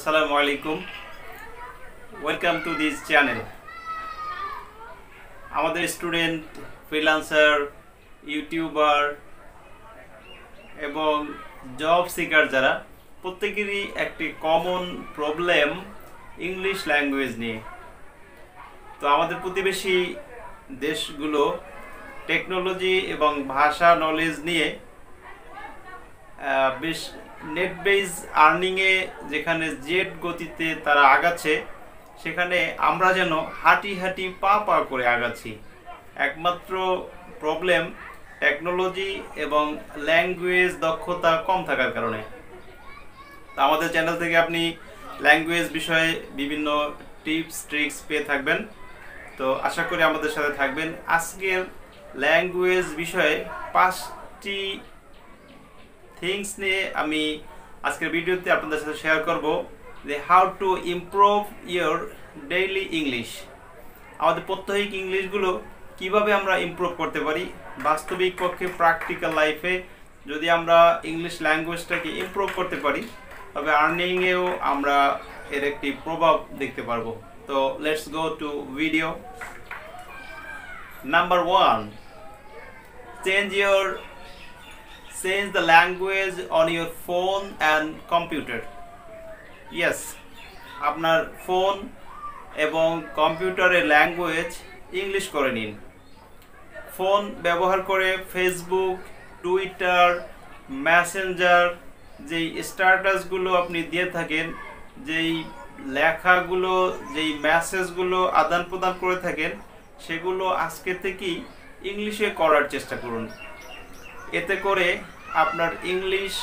আসসালামু আলাইকুম। Welcome to this channel আমাদের স্টুডেন্ট ফ্রিলান্সার ইউটিউবার এবং জব সিকার যারা, প্রত্যেকেরই একটি কমন প্রবলেম ইংলিশ ল্যাঙ্গুয়েজ নিয়ে। তো আমাদের প্রতিবেশী দেশগুলো টেকনোলজি এবং ভাষা নলেজ নিয়ে বেশ নেট বেজ আর্নিংয়ে যেখানে জেট গতিতে তারা আগাচ্ছে, সেখানে আমরা যেন হাঁটি হাঁটি পা পা করে আগাচ্ছি। একমাত্র প্রবলেম টেকনোলজি এবং ল্যাঙ্গুয়েজ দক্ষতা কম থাকার কারণে। আমাদের চ্যানেল থেকে আপনি ল্যাঙ্গুয়েজ বিষয়ে বিভিন্ন টিপস ট্রিক্স পেয়ে থাকবেন। তো আশা করি আমাদের সাথে থাকবেন। আজকের ল্যাঙ্গুয়েজ বিষয়ে পাঁচটি থিংস নিয়ে আমি আজকের ভিডিওতে আপনাদের সাথে শেয়ার করব যে how to improve your daily English আমাদের প্রত্যহিক ইংলিশগুলো কীভাবে আমরা ইমপ্রুভ করতে পারি, বাস্তবিক পক্ষে প্র্যাকটিক্যাল লাইফে যদি আমরা ইংলিশ ল্যাঙ্গুয়েজটাকে ইমপ্রুভ করতে পারি, তবে আর্নিংয়েও আমরা এর একটি প্রভাব দেখতে পারব। তো let's go to video number one change your change the language on your phone and computer. Yes, আপনার ফোন এবং কম্পিউটারের ল্যাঙ্গুয়েজ ইংলিশ করে নিন। ফোন ব্যবহার করে ফেসবুক টুইটার মেসেঞ্জার যেই স্ট্যাটাসগুলো আপনি দিয়ে থাকেন, যেই লেখাগুলো, যেই মেসেজগুলো আদান প্রদান করে থাকেন, সেগুলো আজকে থেকেই ইংলিশে করার চেষ্টা করুন। এতে করে আপনার ইংলিশ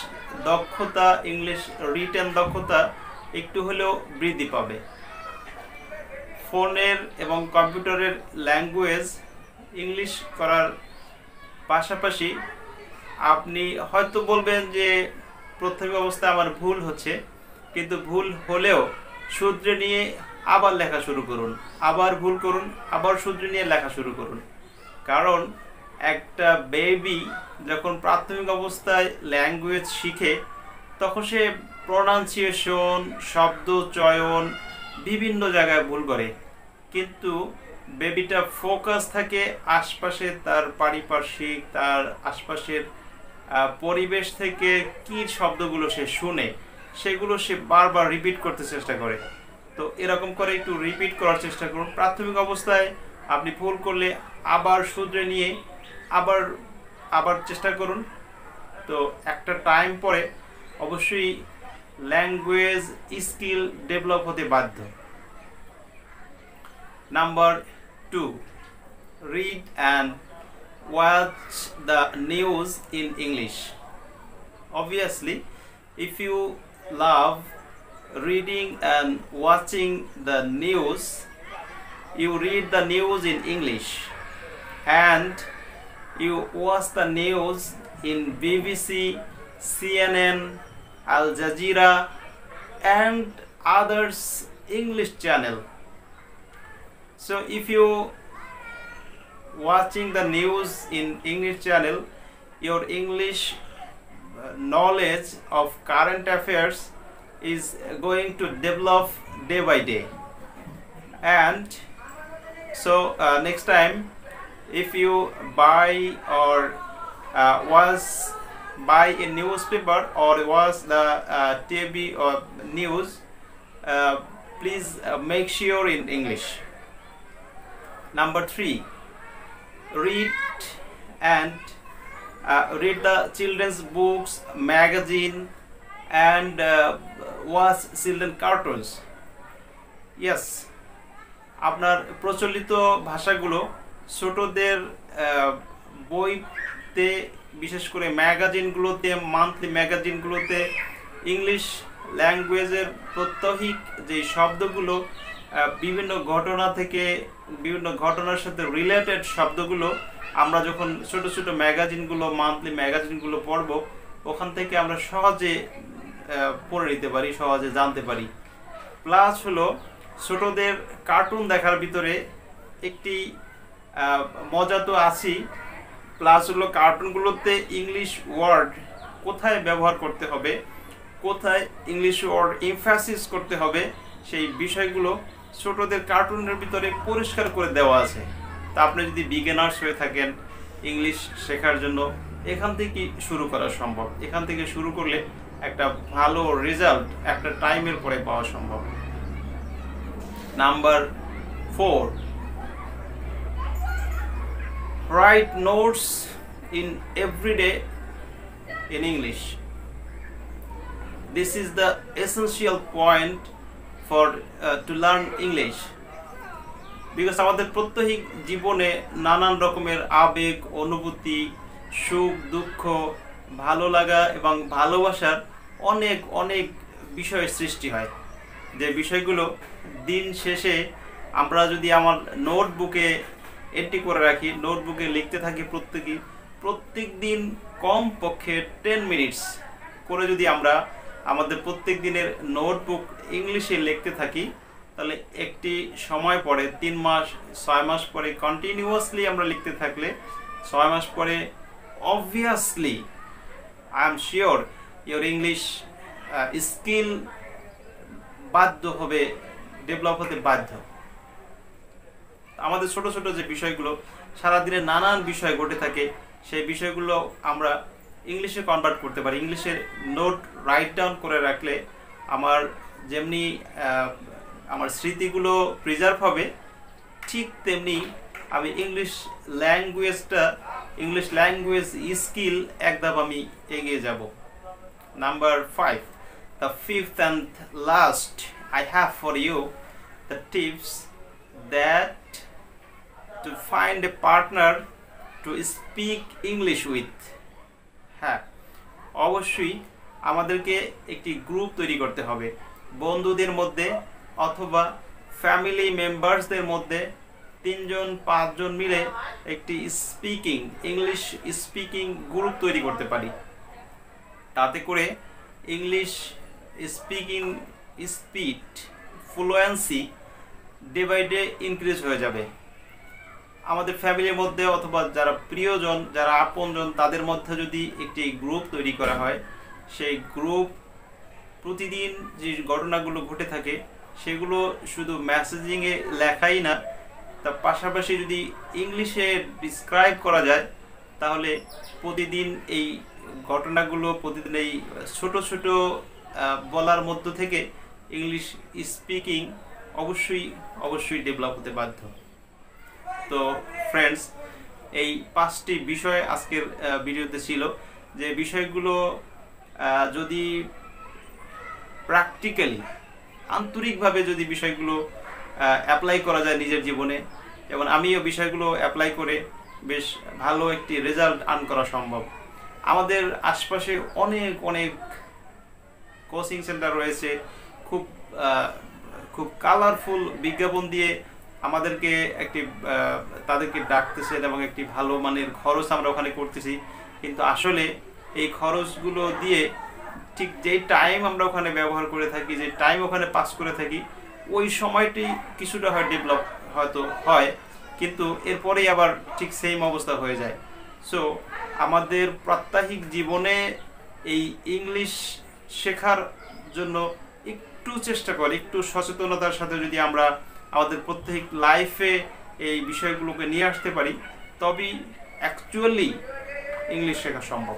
দক্ষতা, ইংলিশ রিটেন দক্ষতা একটু হলেও বৃদ্ধি পাবে। ফোনের এবং কম্পিউটারের ল্যাঙ্গুয়েজ ইংলিশ করার পাশাপাশি আপনি হয়তো বলবেন যে প্রথম অবস্থায় আমার ভুল হচ্ছে, কিন্তু ভুল হলেও সূত্রে নিয়ে আবার লেখা শুরু করুন, আবার ভুল করুন, আবার সূত্রে নিয়ে লেখা শুরু করুন। কারণ একটা বেবি যখন প্রাথমিক অবস্থায় ল্যাঙ্গুয়েজ শিখে, তখন সে প্রনাউন্সিয়েশন শব্দ চয়ন, বিভিন্ন জায়গায় ভুল করে। কিন্তু বেবিটা ফোকাস থাকে আশপাশে তার পারিপার্শ্বিক, তার আশপাশের পরিবেশ থেকে কি শব্দগুলো সে শুনে, সেগুলো সে বারবার রিপিট করতে চেষ্টা করে। তো এরকম করে একটু রিপিট করার চেষ্টা করুন। প্রাথমিক অবস্থায় আপনি ভুল করলে আবার শুধরে নিয়ে আবার আবার চেষ্টা করুন। তো একটা টাইম পরে অবশ্যই ল্যাঙ্গুয়েজ স্কিল ডেভেলপ হতে বাধ্য। Number two read and watch the news in English obviously if you love reading and watching the news you read the news in English and you watch the news in bbc cnn al jazeera and others english channel. So if you watching the news in english channel your english uh, knowledge of current affairs is going to develop day by day. And so uh, next time if you buy or uh, was buy a newspaper or was the uh, tv or news uh, please uh, make sure in english number 3 read and uh, read the children's books, magazine, and uh, watch children cartoons. Yes, আপনার প্রচলিত ভাষাগুলো ছোটদের বইতে, বিশেষ করে ম্যাগাজিনগুলোতে monthly ম্যাগাজিনগুলোতে English ল্যাঙ্গুয়েজের প্রত্যহিক যে শব্দগুলো বিভিন্ন ঘটনা থেকে, বিভিন্ন ঘটনার সাথে রিলেটেড শব্দগুলো আমরা যখন ছোট ছোট ম্যাগাজিনগুলো মান্থলি ম্যাগাজিনগুলো পড়ব, ওখান থেকে আমরা সহজে পড়ে নিতে পারি, সহজে জানতে পারি। প্লাস হলো ছোটদের কার্টুন দেখার ভিতরে একটি মজা তো আছেই। প্লাস হলো কার্টুনগুলোতে ইংলিশ ওয়ার্ড কোথায় ব্যবহার করতে হবে, কোথায় ইংলিশ ওয়ার্ড ইমফ্যাসিস করতে হবে, সেই বিষয়গুলো ছোটদের কার্টুনের ভিতরে পরিষ্কার করে দেওয়া আছে। তা আপনি যদি বিগিনার্স হয়ে থাকেন ইংলিশ শেখার জন্য, এখান থেকে শুরু করা সম্ভব। এখান থেকে শুরু করলে একটা ভালো রেজাল্ট একটা টাইমের পরে পাওয়া সম্ভব। Number four write notes in every day in English. This is the essential point for uh, to learn English. Because আমাদের প্রত্যেক জীবনে নানান রকমের আবেগ অনুভূতি সুখ দুঃখ ভালো লাগা এবং ভালোবাসার অনেক অনেক বিষয়ের সৃষ্টি হয় যে বিষয়গুলো দিন শেষে আমরা যদি আমার নোটবুকে এন্ট্রি করে রাখি নোটবুকে লিখতে থাকি প্রত্যেকই। প্রত্যেক দিন কম পক্ষে টেন মিনিটস করে যদি আমরা আমাদের প্রত্যেক দিনের নোটবুক ইংলিশে লিখতে থাকি, তাহলে একটি সময় পরে, তিন মাস, ছয় মাস পরে কন্টিনিউয়াসলি আমরা লিখতে থাকলে, ছয় মাস পরে obviously I am sure your English skill বাধ্য হবে ডেভেলপ হতে বাধ্য। আমাদের ছোট ছোট যে বিষয়গুলো, সারাদিনে নানান বিষয় ঘটে থাকে, সেই বিষয়গুলো আমরা ইংলিশে কনভার্ট করতে পারি। ইংলিশের নোট রাইট ডাউন করে রাখলে আমার যেমনি আমার স্মৃতিগুলো প্রিজার্ভ হবে, ঠিক তেমনি আমি ইংলিশ ল্যাঙ্গুয়েজটা ইংলিশ ল্যাঙ্গুয়েজ স্কিল একদম আমি এগিয়ে যাব। Number five the fifth and last I have for you the tips that to find a partner to speak English with. হ্যাঁ অবশ্যই আমাদেরকে একটি গ্রুপ তৈরি করতে হবে। বন্ধুদের মধ্যে অথবা ফ্যামিলি মেম্বার্সদের মধ্যে তিনজন, পাঁচজন মিলে একটি স্পিকিং ইংলিশ স্পিকিং গ্রুপ তৈরি করতে পারি। তাতে করে English speaking speed fluency day by day increase হয়ে যাবে। আমাদের ফ্যামিলির মধ্যে অথবা যারা প্রিয়জন, যারা আপনজন, তাদের মধ্যে যদি একটি গ্রুপ তৈরি করা হয়, সেই গ্রুপ প্রতিদিন যে ঘটনাগুলো ঘটে থাকে, সেগুলো শুধু মেসেজিংয়ে লেখাই না, তার পাশাপাশি যদি ইংলিশে ডিসক্রাইব করা যায়, তাহলে প্রতিদিন এই ঘটনাগুলো, প্রতিদিন এই ছোটো ছোটো বলার মধ্য থেকে ইংলিশ স্পিকিং অবশ্যই অবশ্যই ডেভেলপ হতে বাধ্য। তো ফ্রেন্ডস এই পাঁচটি বিষয় আজকের ভিডিওতে ছিল। যে বিষয়গুলো যদি প্র্যাকটিক্যালি আন্তরিকভাবে যদি বিষয়গুলো অ্যাপ্লাই করা যায় নিজের জীবনে, যেমন আমিও বিষয়গুলো অ্যাপ্লাই করে বেশ ভালো একটি রেজাল্ট আর্ন করা সম্ভব। আমাদের আশপাশে অনেক অনেক কোচিং সেন্টার রয়েছে। খুব খুব কালারফুল বিজ্ঞাপন দিয়ে আমাদেরকে একটি তাদেরকে ডাকতেছেন এবং একটি ভালো মানের খরচ আমরা ওখানে করতেছি। কিন্তু আসলে এই খরচগুলো দিয়ে ঠিক যেই টাইম আমরা ওখানে ব্যবহার করে থাকি, যে টাইম ওখানে পাস করে থাকি, ওই সময়টি কিছুটা হয় ডেভেলপ হয়তো হয়, কিন্তু এরপরেই আবার ঠিক সেম অবস্থা হয়ে যায়। সো আমাদের প্রাত্যহিক জীবনে এই ইংলিশ শেখার জন্য একটু চেষ্টা করি, একটু সচেতনতার সাথে যদি আমরা আমাদের প্রত্যেক লাইফে এই বিষয়গুলোকে নিয়ে আসতে পারি। তবেই অ্যাকচুয়ালি ইংলিশ শেখা সম্ভব।